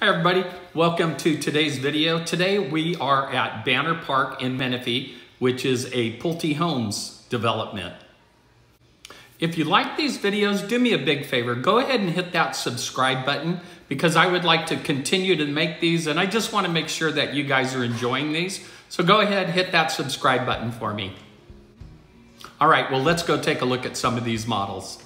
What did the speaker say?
Hi everybody, welcome to today's video. Today we are at Banner Park in Menifee, which is a Pulte Homes development. If you like these videos, do me a big favor. Go ahead and hit that subscribe button because I would like to continue to make these and I just want to make sure that you guys are enjoying these. So go ahead, hit that subscribe button for me. All right, well, let's go take a look at some of these models.